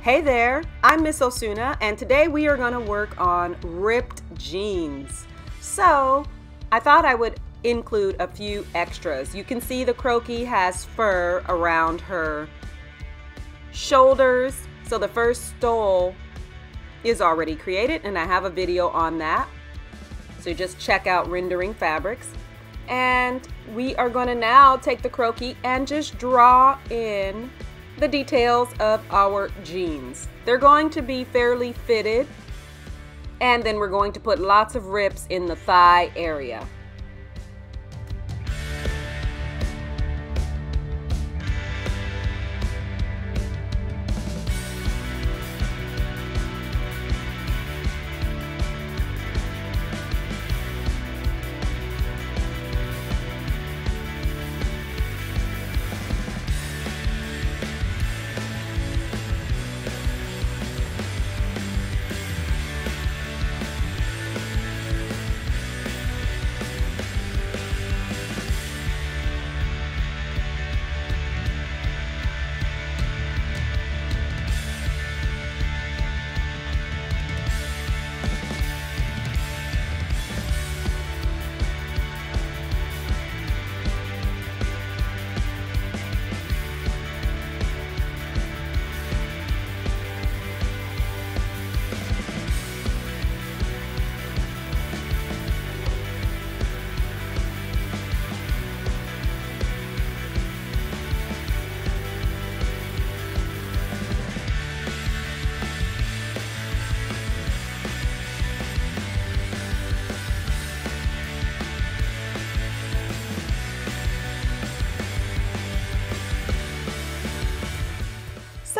Hey there, I'm Miss Osuna, and today we are going to work on ripped jeans. So, I thought I would include a few extras. You can see the croquis has fur around her shoulders. So the first stole is already created and I have a video on that. So just check out rendering fabrics. And we are gonna now take the croquis and just draw in the details of our jeans. They're going to be fairly fitted and then we're going to put lots of rips in the thigh area.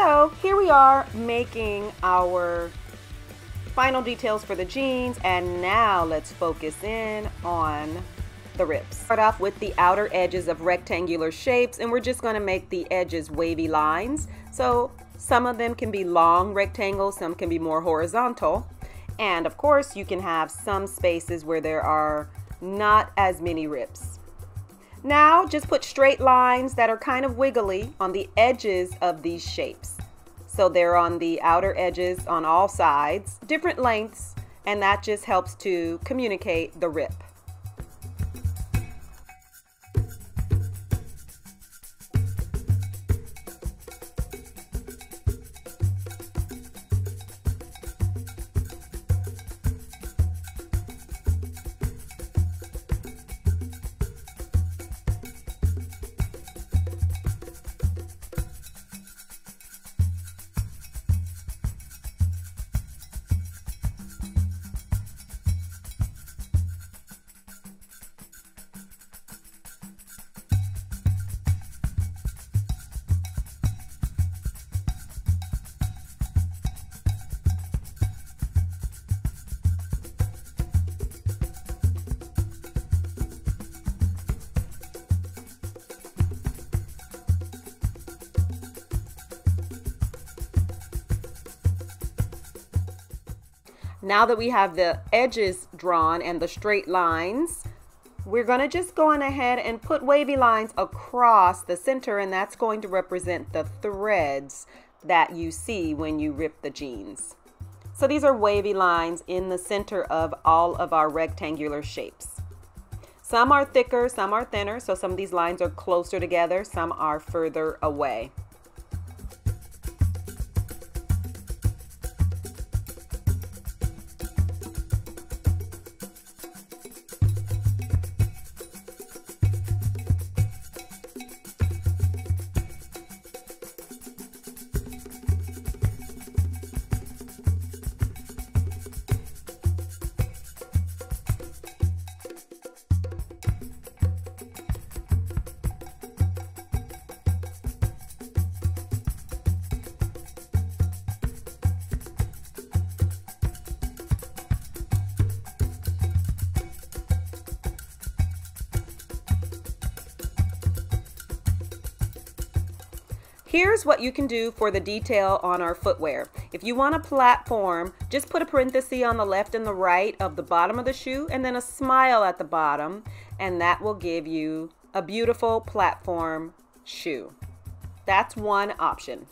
So here we are making our final details for the jeans and now let's focus in on the rips. Start off with the outer edges of rectangular shapes and we're just going to make the edges wavy lines. So some of them can be long rectangles, some can be more horizontal. And of course you can have some spaces where there are not as many rips. Now just put straight lines that are kind of wiggly on the edges of these shapes. So they're on the outer edges on all sides, different lengths, and that just helps to communicate the rip. Now that we have the edges drawn and the straight lines, we're going to just go on ahead and put wavy lines across the center and that's going to represent the threads that you see when you rip the jeans. So these are wavy lines in the center of all of our rectangular shapes. Some are thicker, some are thinner, so some of these lines are closer together, some are further away. Here's what you can do for the detail on our footwear. If you want a platform, just put a parenthesis on the left and the right of the bottom of the shoe and then a smile at the bottom and that will give you a beautiful platform shoe. That's one option.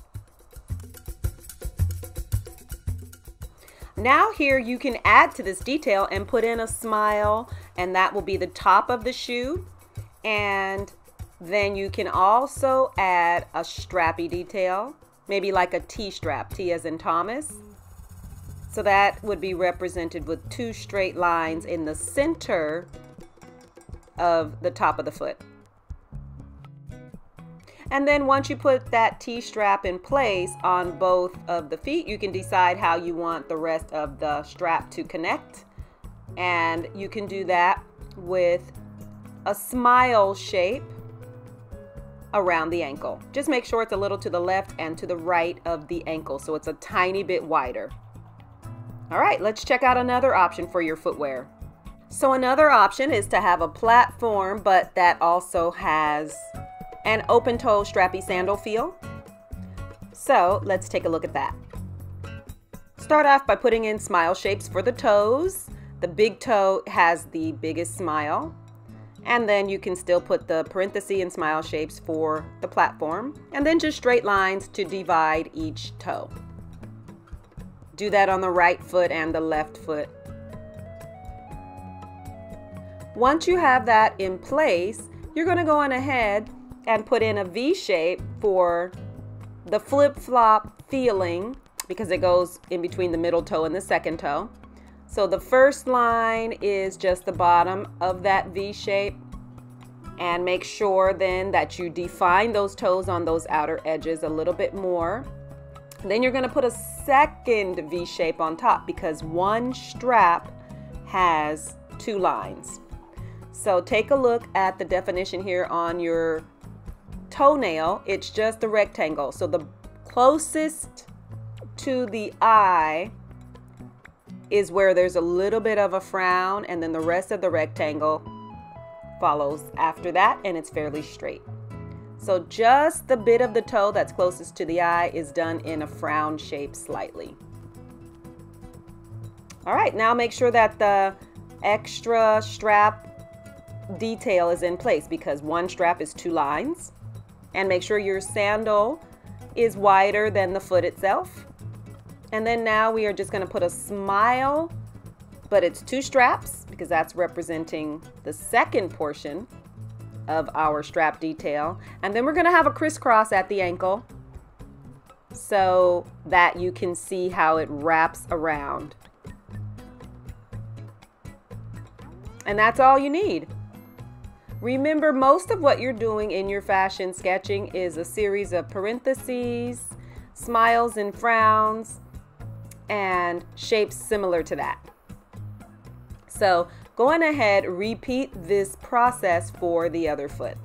Now here you can add to this detail and put in a smile and that will be the top of the shoe. And then you can also add a strappy detail, maybe like a T-strap, T as in Thomas. So that would be represented with two straight lines in the center of the top of the foot. And then once you put that T-strap in place on both of the feet, you can decide how you want the rest of the strap to connect. And you can do that with a smile shape around the ankle. Just make sure it's a little to the left and to the right of the ankle so it's a tiny bit wider. All right, let's check out another option for your footwear. So another option is to have a platform, but that also has an open toe strappy sandal feel. So let's take a look at that. Start off by putting in smile shapes for the toes. The big toe has the biggest smile. And then you can still put the parenthesis and smile shapes for the platform. And then just straight lines to divide each toe. Do that on the right foot and the left foot. Once you have that in place, you're going to go on ahead and put in a V shape for the flip-flop feeling because it goes in between the middle toe and the second toe. So the first line is just the bottom of that V shape and make sure then that you define those toes on those outer edges a little bit more. Then you're gonna put a second V shape on top because one strap has two lines. So take a look at the definition here on your toenail, it's just a rectangle. So the closest to the eye is where there's a little bit of a frown and then the rest of the rectangle follows after that and it's fairly straight. So just the bit of the toe that's closest to the eye is done in a frown shape slightly. All right, now make sure that the extra strap detail is in place because one strap is two lines and make sure your sandal is wider than the foot itself. And then now we are just gonna put a smile, but it's two straps because that's representing the second portion of our strap detail. And then we're gonna have a crisscross at the ankle so that you can see how it wraps around. And that's all you need. Remember, most of what you're doing in your fashion sketching is a series of parentheses, smiles and frowns, and shapes similar to that. So going ahead, repeat this process for the other foot.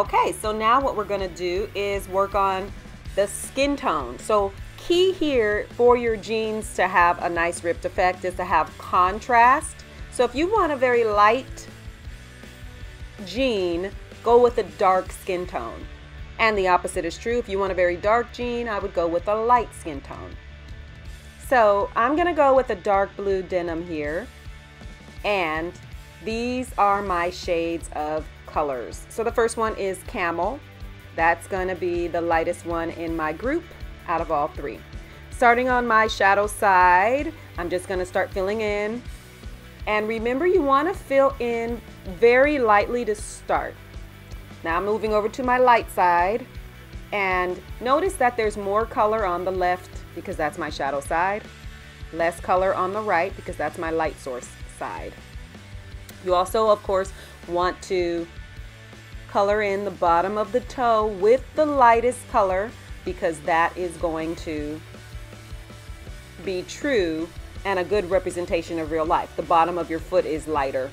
Okay, so now what we're gonna do is work on the skin tone. So key here for your jeans to have a nice ripped effect is to have contrast. So if you want a very light jean, go with a dark skin tone. And the opposite is true. If you want a very dark jean, I would go with a light skin tone. So I'm gonna go with a dark blue denim here. And these are my shades of colors. So the first one is camel. That's gonna be the lightest one in my group out of all three. Starting on my shadow side, I'm just gonna start filling in. And remember you wanna fill in very lightly to start. Now I'm moving over to my light side and notice that there's more color on the left because that's my shadow side, less color on the right because that's my light source side. You also, of course, want to color in the bottom of the toe with the lightest color because that is going to be true and a good representation of real life. The bottom of your foot is lighter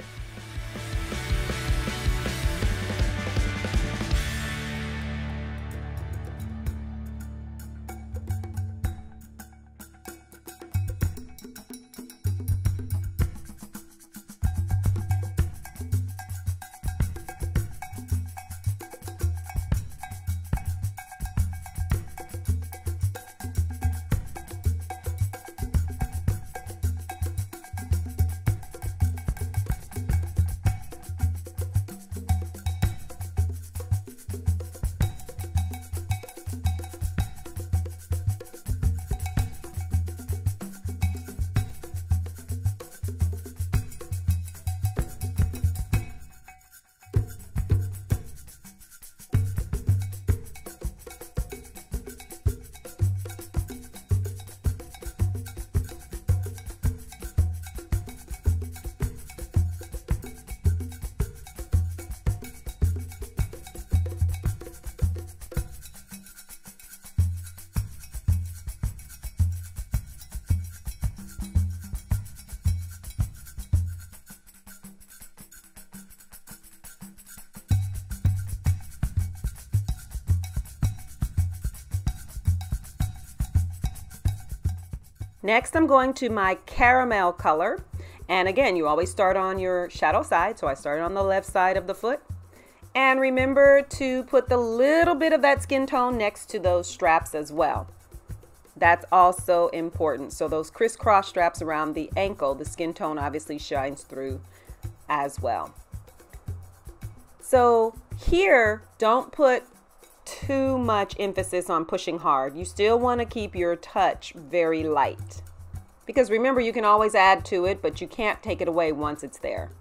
Next, I'm going to my caramel color. And again, you always start on your shadow side. So I started on the left side of the foot. And remember to put the little bit of that skin tone next to those straps as well. That's also important. So those crisscross straps around the ankle, the skin tone obviously shines through as well. So here, don't put too much emphasis on pushing hard. You still want to keep your touch very light. Because remember, you can always add to it, but you can't take it away once it's there.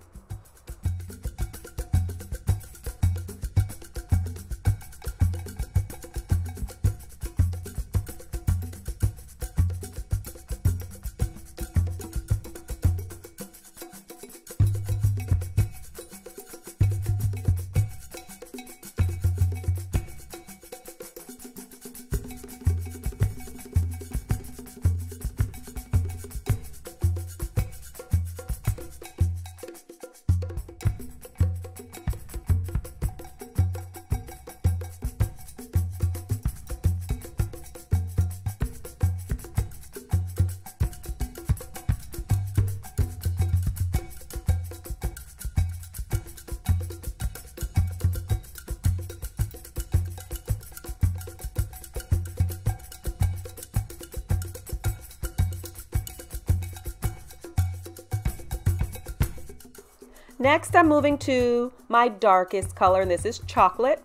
Next, I'm moving to my darkest color, and this is chocolate.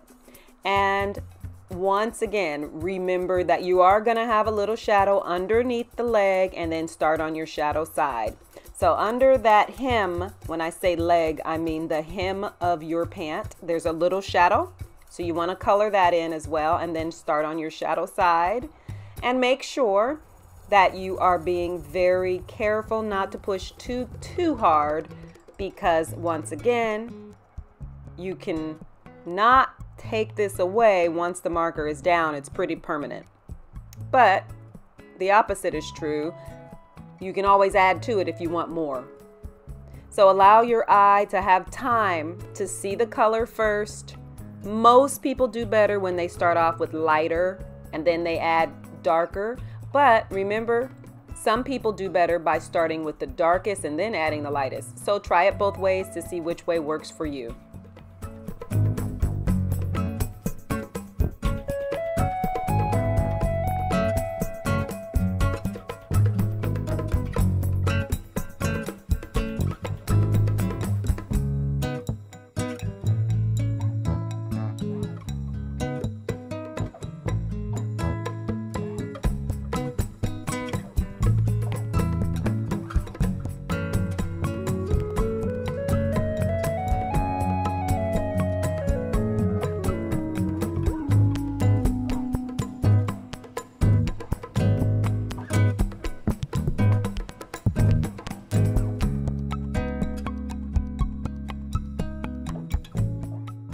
And once again, remember that you are gonna have a little shadow underneath the leg and then start on your shadow side. So under that hem, when I say leg, I mean the hem of your pant, there's a little shadow. So you wanna color that in as well and then start on your shadow side. And make sure that you are being very careful not to push too, too hard because once again, you can not take this away once the marker is down. It's pretty permanent. But the opposite is true. You can always add to it if you want more. So allow your eye to have time to see the color first, Most people do better when they start off with lighter and then they add darker. But remember, some people do better by starting with the darkest and then adding the lightest. So try it both ways to see which way works for you.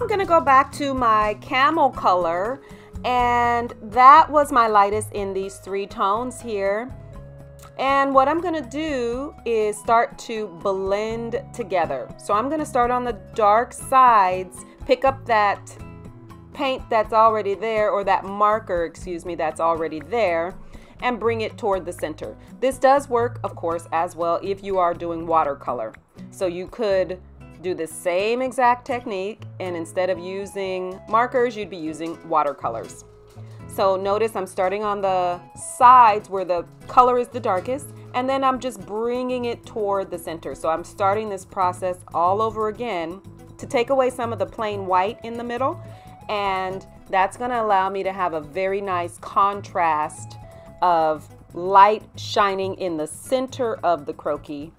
I'm gonna go back to my camel color and that was my lightest in these three tones here. And what I'm gonna do is start to blend together. So I'm gonna start on the dark sides, pick up that paint that's already there or that marker, excuse me, that's already there and bring it toward the center. This does work, of course, as well if you are doing watercolor. So you could do the same exact technique and instead of using markers, you'd be using watercolors. So notice I'm starting on the sides where the color is the darkest and then I'm just bringing it toward the center. So I'm starting this process all over again to take away some of the plain white in the middle and that's going to allow me to have a very nice contrast of light shining in the center of the croquis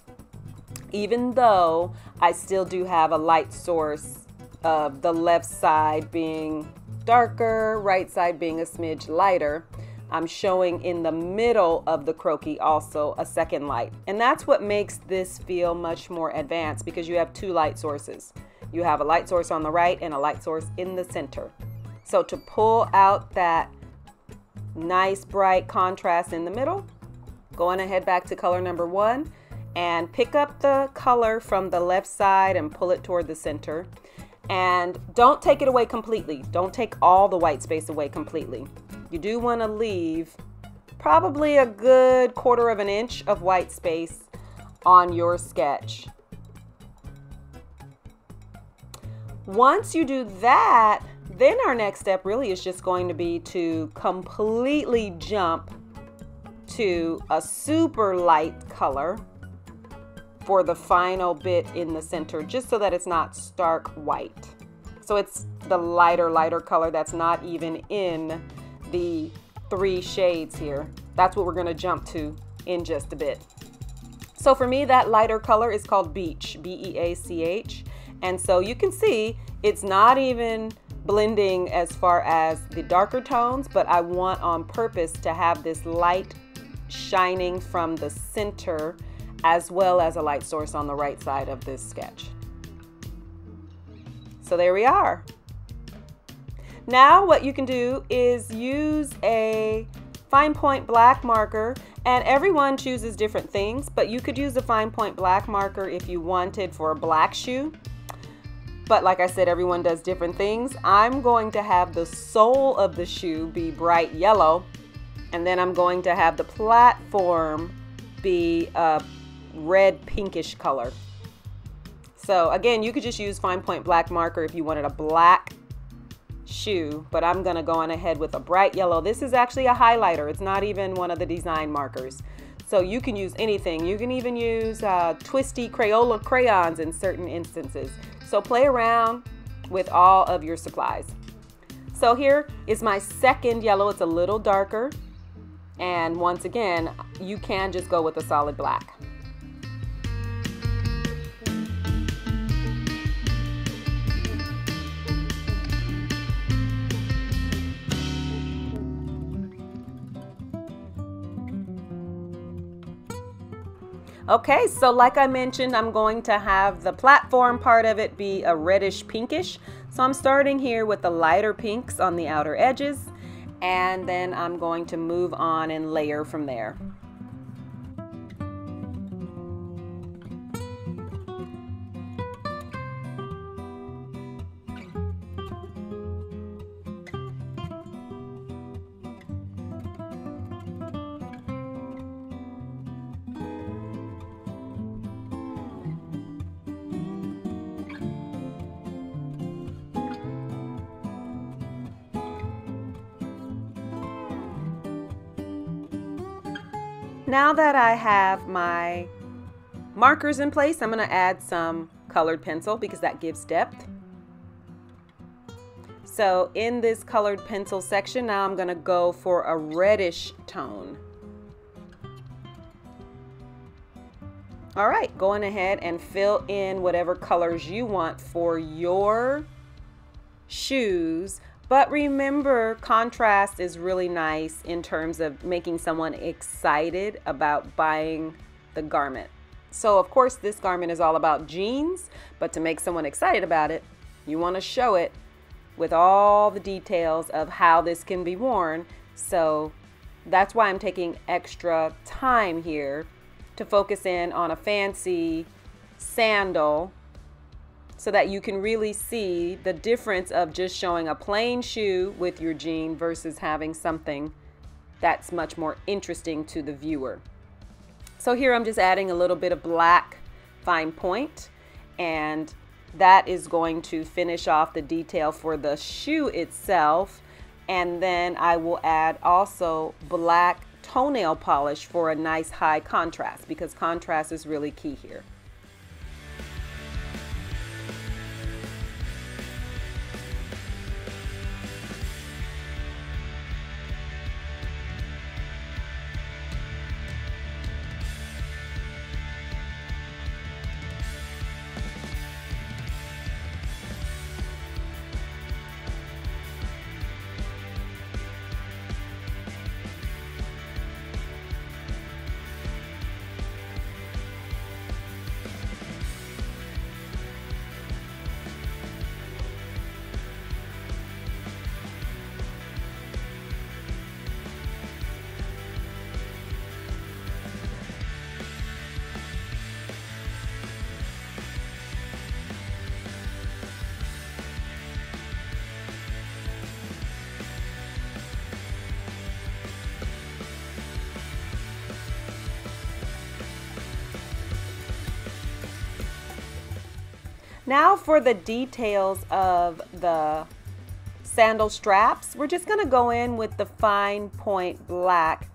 even though I still do have a light source of the left side being darker, right side being a smidge lighter. I'm showing in the middle of the croquis also a second light. And that's what makes this feel much more advanced because you have two light sources. You have a light source on the right and a light source in the center. So to pull out that nice bright contrast in the middle, going ahead back to color number one, and pick up the color from the left side and pull it toward the center. And don't take it away completely. Don't take all the white space away completely. You do want to leave probably a good quarter of an inch of white space on your sketch. Once you do that, then our next step really is just going to be to completely jump to a super light color for the final bit in the center, just so that it's not stark white. So it's the lighter, lighter color that's not even in the three shades here. That's what we're gonna jump to in just a bit. So for me, that lighter color is called Beach, B-E-A-C-H. And so you can see it's not even blending as far as the darker tones, but I want on purpose to have this light shining from the center as well as a light source on the right side of this sketch. So there we are. Now what you can do is use a fine point black marker and everyone chooses different things but you could use a fine point black marker if you wanted for a black shoe but like I said everyone does different things I'm going to have the sole of the shoe be bright yellow and then I'm going to have the platform be a red pinkish color. So again, you could just use fine point black marker if you wanted a black shoe, but I'm gonna go on ahead with a bright yellow. This is actually a highlighter. It's not even one of the design markers. So you can use anything. You can even use uh, twisty Crayola crayons in certain instances. So play around with all of your supplies. So here is my second yellow. It's a little darker. And once again, you can just go with a solid black. Okay, so like I mentioned, I'm going to have the platform part of it be a reddish pinkish. So I'm starting here with the lighter pinks on the outer edges, and then I'm going to move on and layer from there. Now that I have my markers in place, I'm going to add some colored pencil because that gives depth. So in this colored pencil section, now I'm going to go for a reddish tone. All right, going ahead and fill in whatever colors you want for your shoes. But remember, contrast is really nice in terms of making someone excited about buying the garment. So of course this garment is all about jeans, but to make someone excited about it, you want to show it with all the details of how this can be worn. So that's why I'm taking extra time here to focus in on a fancy sandal so that you can really see the difference of just showing a plain shoe with your jean versus having something that's much more interesting to the viewer. So here I'm just adding a little bit of black fine point and that is going to finish off the detail for the shoe itself and then I will add also black toenail polish for a nice high contrast because contrast is really key here. Now for the details of the sandal straps, we're just gonna go in with the fine point black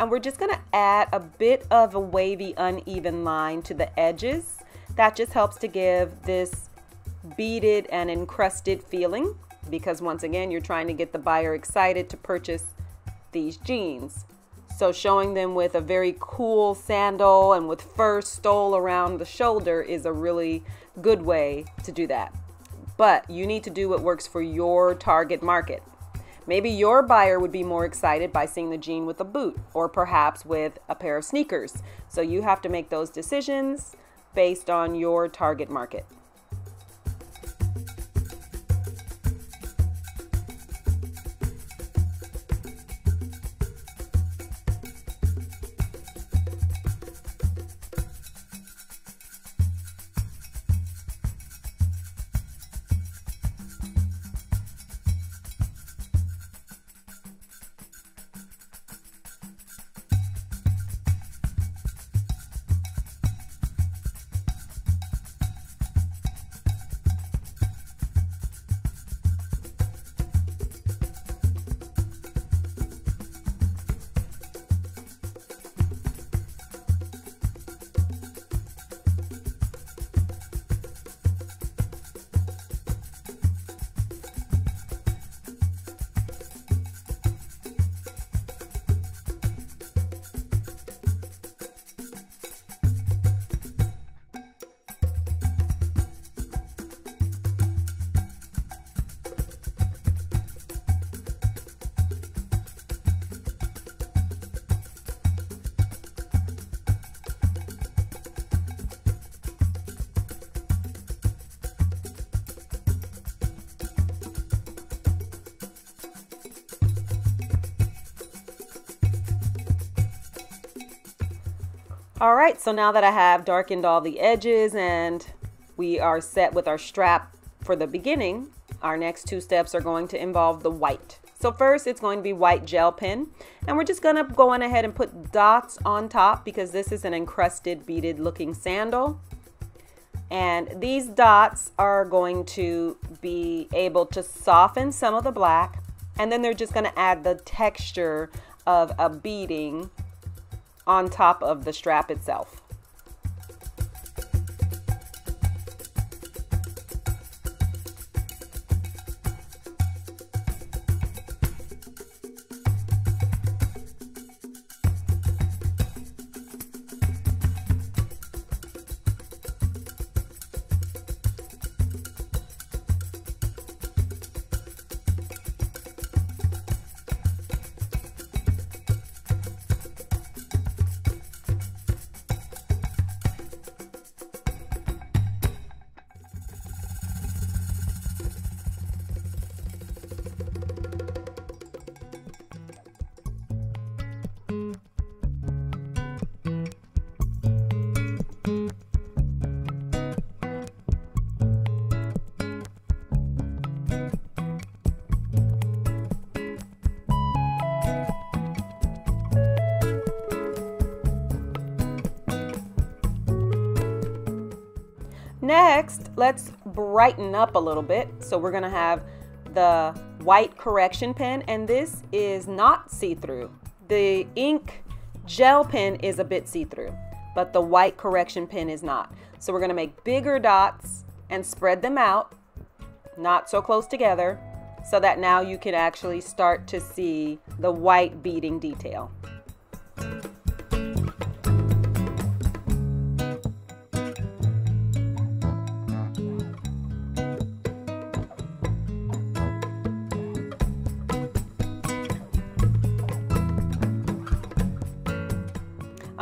and we're just gonna add a bit of a wavy uneven line to the edges. That just helps to give this beaded and encrusted feeling because once again, you're trying to get the buyer excited to purchase these jeans. So showing them with a very cool sandal and with fur stole around the shoulder is a really good way to do that. But you need to do what works for your target market. Maybe your buyer would be more excited by seeing the jean with a boot or perhaps with a pair of sneakers. So you have to make those decisions based on your target market. All right, so now that I have darkened all the edges and we are set with our strap for the beginning, our next two steps are going to involve the white. So first it's going to be white gel pen and we're just gonna go on ahead and put dots on top because this is an encrusted beaded looking sandal. And these dots are going to be able to soften some of the black and then they're just gonna add the texture of a beading on top of the strap itself. Next, let's brighten up a little bit. So we're gonna have the white correction pen and this is not see-through. The ink gel pen is a bit see-through, but the white correction pen is not. So we're gonna make bigger dots and spread them out, not so close together, so that now you can actually start to see the white beading detail.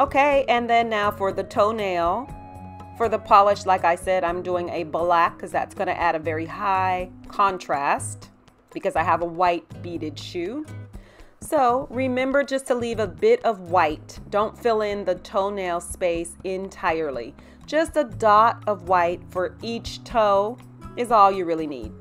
Okay, and then now for the toenail. For the polish, like I said, I'm doing a black because that's going to add a very high contrast because I have a white beaded shoe. So remember just to leave a bit of white. Don't fill in the toenail space entirely. Just a dot of white for each toe is all you really need.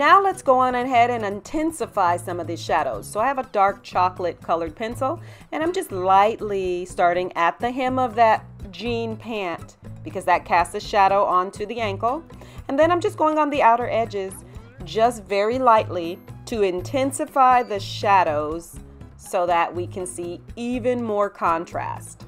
Now let's go on ahead and intensify some of these shadows. So I have a dark chocolate colored pencil and I'm just lightly starting at the hem of that jean pant because that casts a shadow onto the ankle. And then I'm just going on the outer edges just very lightly to intensify the shadows so that we can see even more contrast.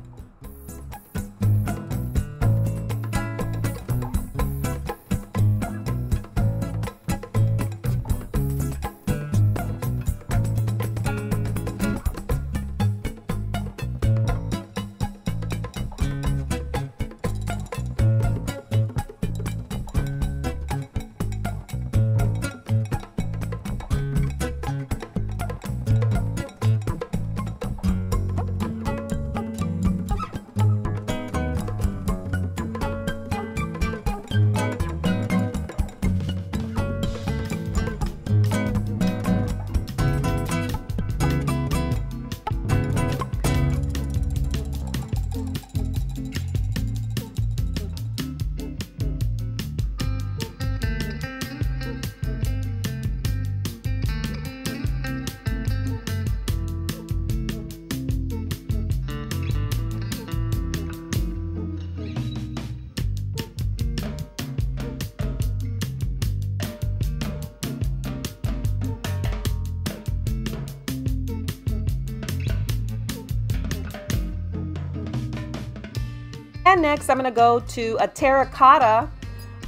Next I'm gonna go to a terracotta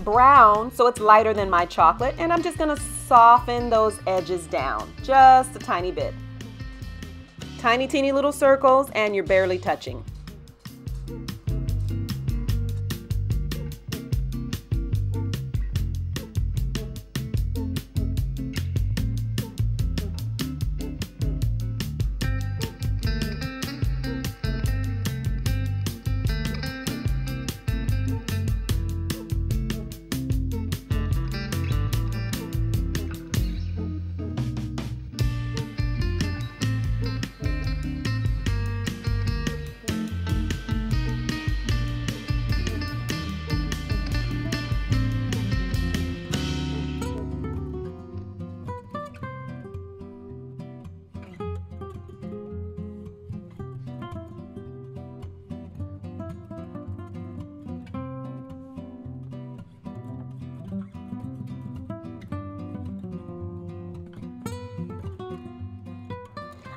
brown, so it's lighter than my chocolate, and I'm just gonna soften those edges down, just a tiny bit. Tiny, teeny little circles, and you're barely touching.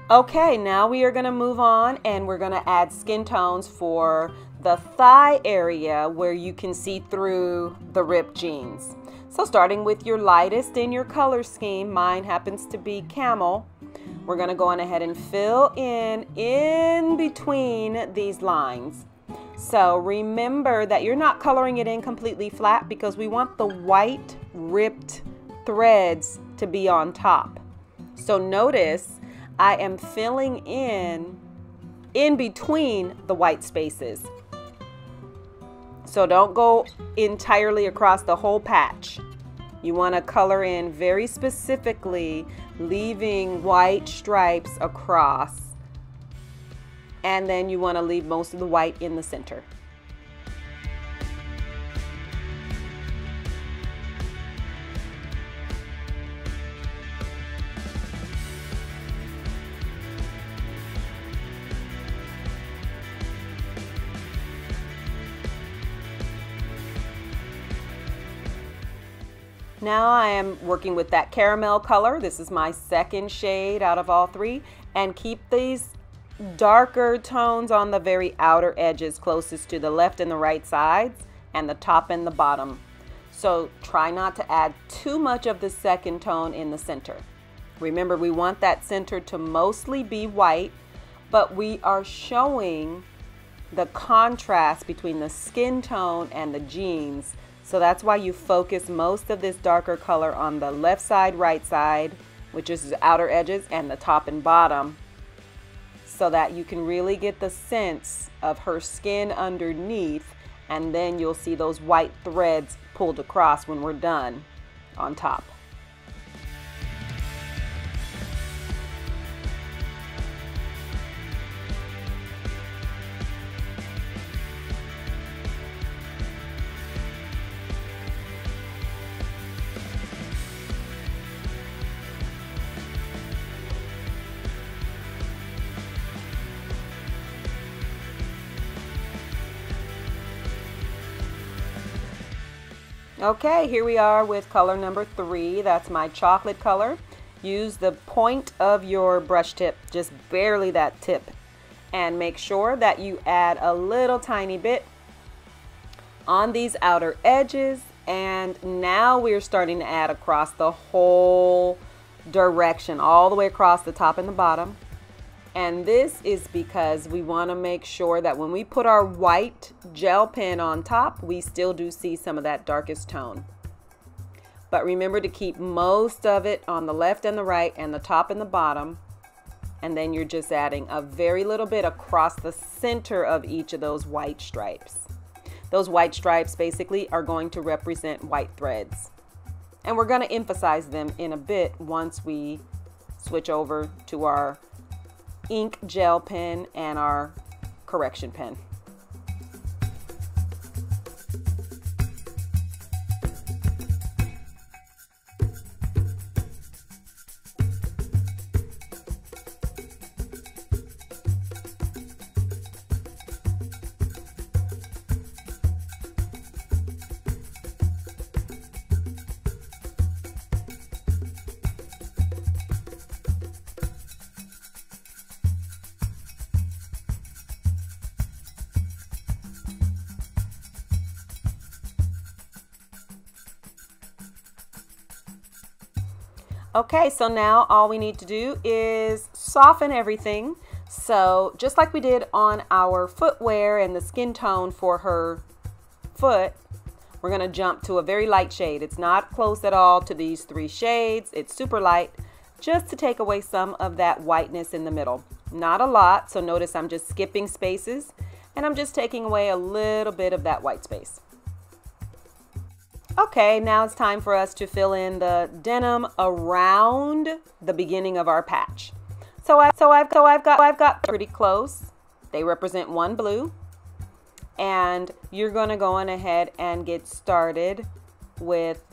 Okay, now we are going to move on and we're going to add skin tones for the thigh area where you can see through the ripped jeans. So starting with your lightest in your color scheme, mine happens to be camel. We're going to go on ahead and fill in in between these lines. So remember that you're not coloring it in completely flat because we want the white ripped threads to be on top. So notice I am filling in in between the white spaces. So don't go entirely across the whole patch. You want to color in very specifically, leaving white stripes across. And then you want to leave most of the white in the center. Now I am working with that caramel color. This is my second shade out of all three. And keep these darker tones on the very outer edges closest to the left and the right sides and the top and the bottom. So try not to add too much of the second tone in the center. Remember, we want that center to mostly be white, but we are showing the contrast between the skin tone and the jeans so that's why you focus most of this darker color on the left side, right side, which is the outer edges, and the top and bottom, so that you can really get the sense of her skin underneath, and then you'll see those white threads pulled across when we're done on top. Okay, here we are with color number three. That's my chocolate color. Use the point of your brush tip, just barely that tip. And make sure that you add a little tiny bit on these outer edges. And now we're starting to add across the whole direction, all the way across the top and the bottom. And this is because we want to make sure that when we put our white gel pen on top, we still do see some of that darkest tone. But remember to keep most of it on the left and the right and the top and the bottom. And then you're just adding a very little bit across the center of each of those white stripes. Those white stripes basically are going to represent white threads. And we're going to emphasize them in a bit once we switch over to our ink gel pen and our correction pen. Okay, so now all we need to do is soften everything. So just like we did on our footwear and the skin tone for her foot, we're going to jump to a very light shade. It's not close at all to these three shades. It's super light just to take away some of that whiteness in the middle. Not a lot, so notice I'm just skipping spaces and I'm just taking away a little bit of that white space. Okay, now it's time for us to fill in the denim around the beginning of our patch. So I so I've so I've got I've got pretty close. They represent one blue. And you're going to go on ahead and get started with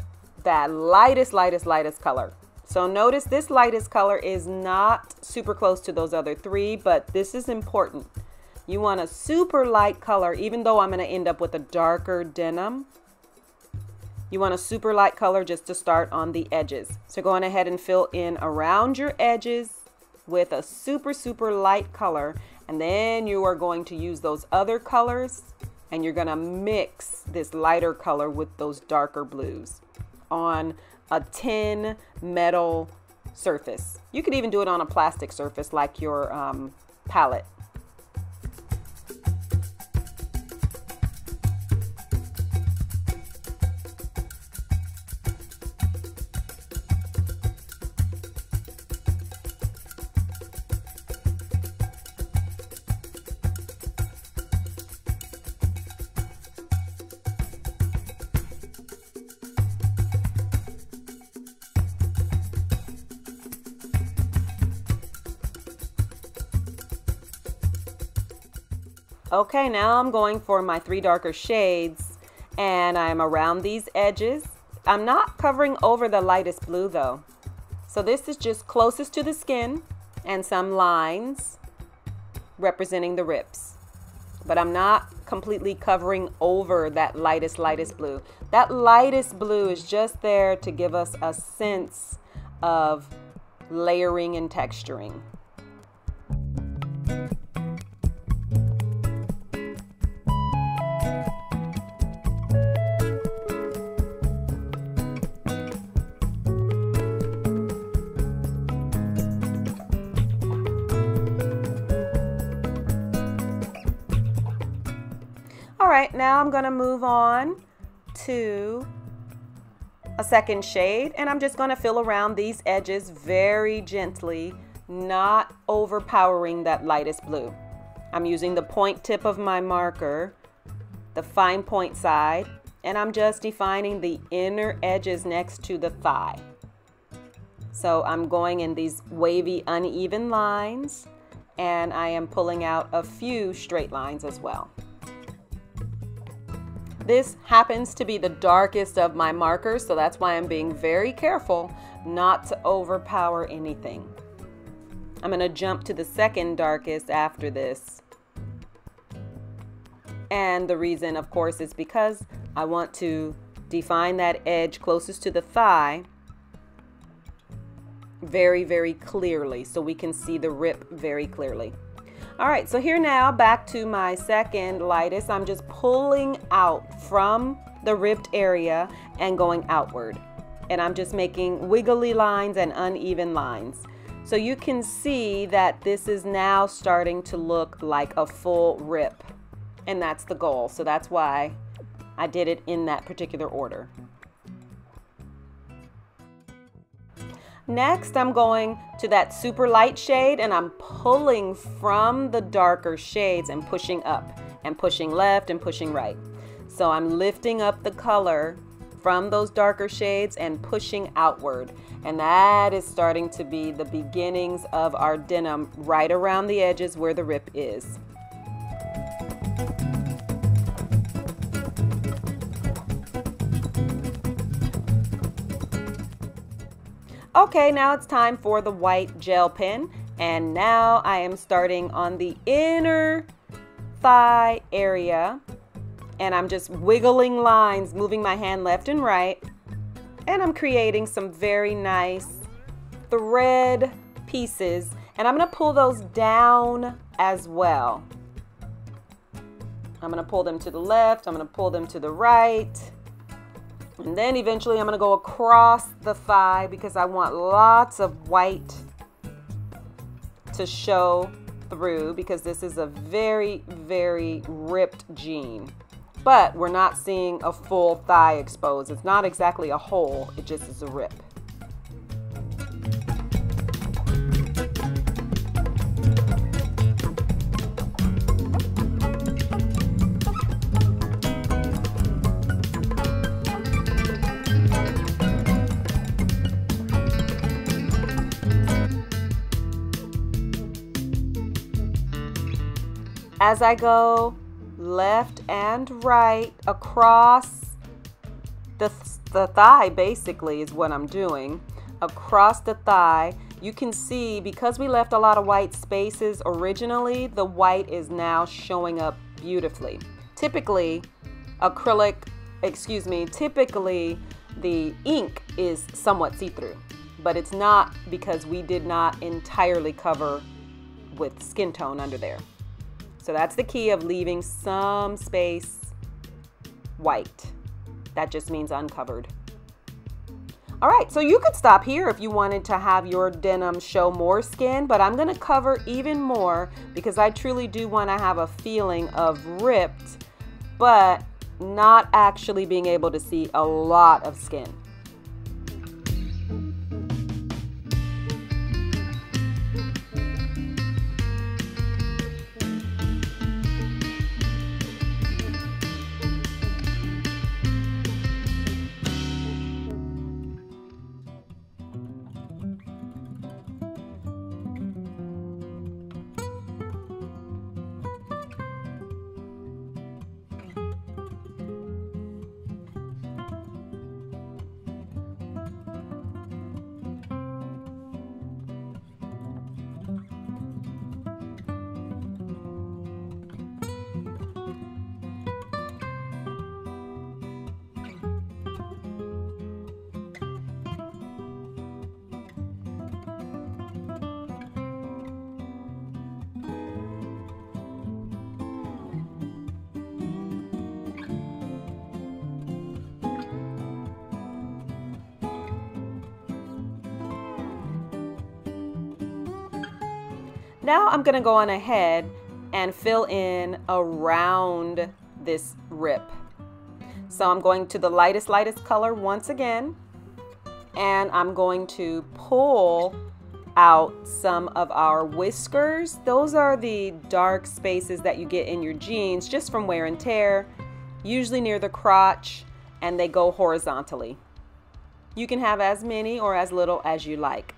that lightest lightest lightest color. So notice this lightest color is not super close to those other three, but this is important. You want a super light color, even though I'm to end up with a darker denim. You want a super light color just to start on the edges. So go on ahead and fill in around your edges with a super, super light color. And then you are going to use those other colors and you're going to mix this lighter color with those darker blues on a tin metal surface. You could even do it on a plastic surface like your um, palette. Okay, now I'm going for my three darker shades and I'm around these edges. I'm not covering over the lightest blue though. So this is just closest to the skin and some lines representing the rips. But I'm not completely covering over that lightest, lightest blue. That lightest blue is just there to give us a sense of layering and texturing. I'm gonna move on to a second shade and I'm just gonna fill around these edges very gently, not overpowering that lightest blue. I'm using the point tip of my marker, the fine point side, and I'm just defining the inner edges next to the thigh. So I'm going in these wavy, uneven lines, and I am pulling out a few straight lines as well. This happens to be the darkest of my markers, so that's why I'm being very careful not to overpower anything. I'm going to jump to the second darkest after this. And the reason, of course, is because I want to define that edge closest to the thigh very, very clearly so we can see the rip very clearly. All right, so here now, back to my second lightest. I'm just pulling out from the ripped area and going outward. And I'm just making wiggly lines and uneven lines. So you can see that this is now starting to look like a full rip. And that's the goal. So that's why I did it in that particular order. Next, I'm going to that super light shade and I'm pulling from the darker shades and pushing up and pushing left and pushing right. So I'm lifting up the color from those darker shades and pushing outward. And that is starting to be the beginnings of our denim right around the edges where the rip is. Okay, now it's time for the white gel pen. And now I am starting on the inner thigh area. And I'm just wiggling lines, moving my hand left and right. And I'm creating some very nice thread pieces. And I'm gonna pull those down as well. I'm gonna pull them to the left, I'm gonna pull them to the right. And then eventually I'm going to go across the thigh because I want lots of white to show through because this is a very, very ripped jean. But we're not seeing a full thigh exposed. It's not exactly a hole, it just is a rip. As I go left and right across the, the thigh basically is what I'm doing. Across the thigh. You can see because we left a lot of white spaces originally the white is now showing up beautifully. Typically acrylic excuse me typically the ink is somewhat see-through but it's not because we did not entirely cover with skin tone under there. So that's the key of leaving some space white. That just means uncovered. All right, so you could stop here if you wanted to have your denim show more skin, but I'm gonna cover even more because I truly do wanna have a feeling of ripped, but not actually being able to see a lot of skin. Gonna go on ahead and fill in around this rip. So I'm going to the lightest, lightest color once again, and I'm going to pull out some of our whiskers. Those are the dark spaces that you get in your jeans just from wear and tear, usually near the crotch, and they go horizontally. You can have as many or as little as you like.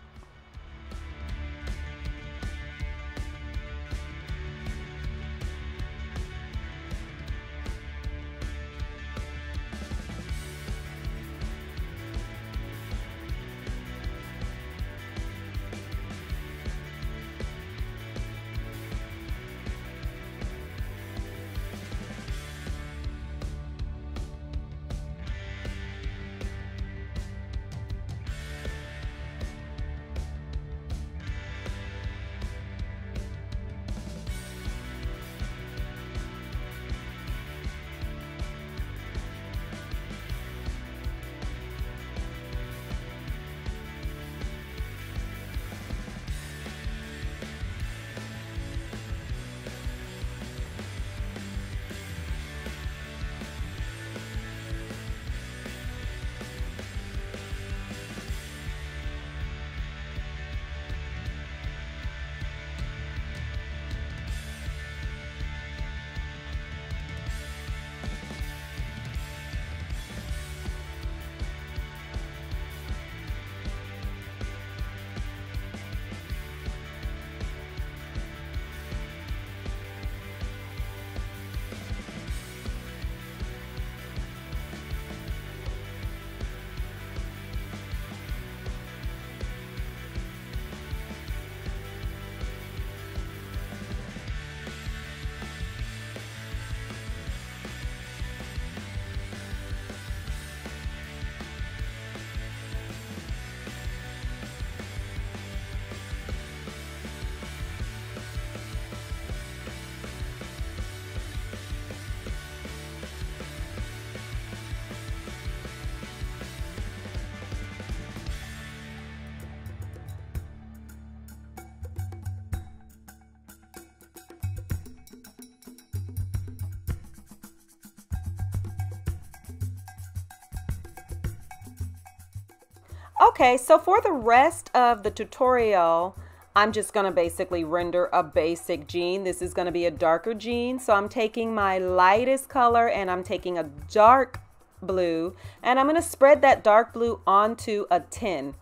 Okay, so for the rest of the tutorial, I'm just to basically render a basic jean. This is to be a darker jean. So I'm taking my lightest color and I'm taking a dark blue and I'm to spread that dark blue onto a tin.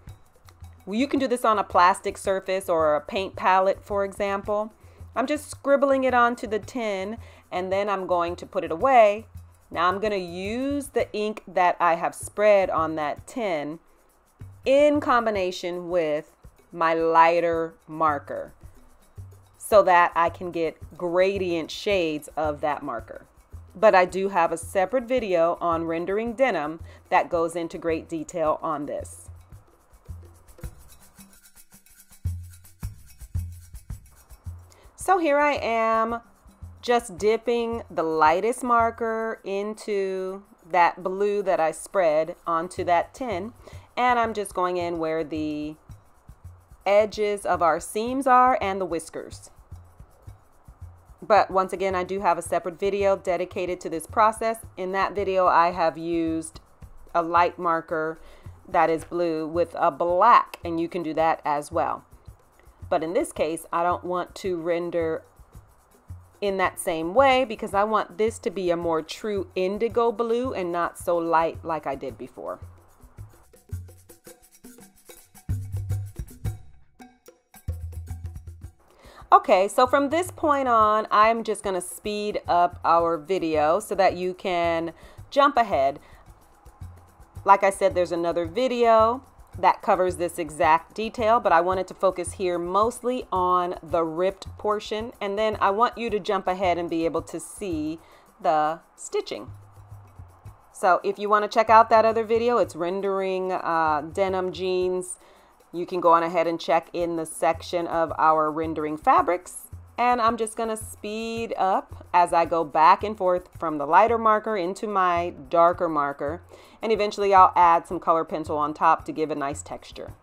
You can do this on a plastic surface or a paint palette, for example. I'm just scribbling it onto the tin and then I'm going to put it away. Now I'm to use the ink that I have spread on that tin in combination with my lighter marker so that I can get gradient shades of that marker. But I do have a separate video on rendering denim that goes into great detail on this. So here I am just dipping the lightest marker into that blue that I spread onto that tin and I'm just going in where the edges of our seams are and the whiskers. But once again, I do have a separate video dedicated to this process. In that video, I have used a light marker that is blue with a black, and you can do that as well. But in this case, I don't want to render in that same way because I want this to be a more true indigo blue and not so light like I did before. Okay, so from this point on, I'm just to speed up our video so that you can jump ahead. Like I said, there's another video that covers this exact detail, but I wanted to focus here mostly on the ripped portion. And then I want you to jump ahead and be able to see the stitching. So if you want to check out that other video, it's rendering uh, denim jeans you can go on ahead and check in the section of our rendering fabrics. And I'm just gonna speed up as I go back and forth from the lighter marker into my darker marker. And eventually I'll add some color pencil on top to give a nice texture.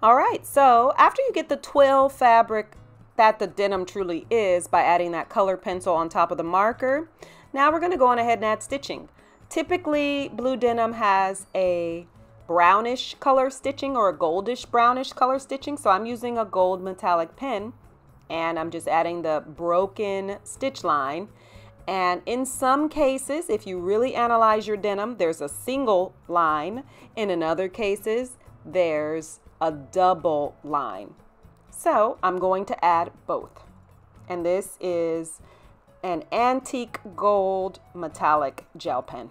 All right, so after you get the twill fabric that the denim truly is by adding that color pencil on top of the marker, now we're gonna go on ahead and add stitching. Typically, blue denim has a brownish color stitching or a goldish brownish color stitching, so I'm using a gold metallic pen and I'm just adding the broken stitch line. And in some cases, if you really analyze your denim, there's a single line. And in other cases, there's a double line. So I'm going to add both. And this is an antique gold metallic gel pen.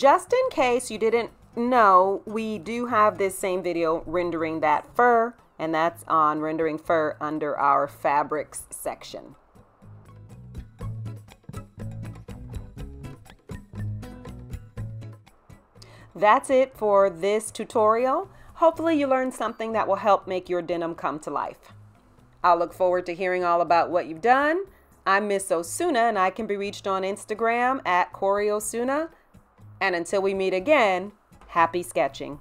Just in case you didn't know, we do have this same video rendering that fur, and that's on rendering fur under our fabrics section. That's it for this tutorial. Hopefully you learned something that will help make your denim come to life. I'll look forward to hearing all about what you've done. I'm Miss Osuna and I can be reached on Instagram at Corrie Osuna. And until we meet again, happy sketching.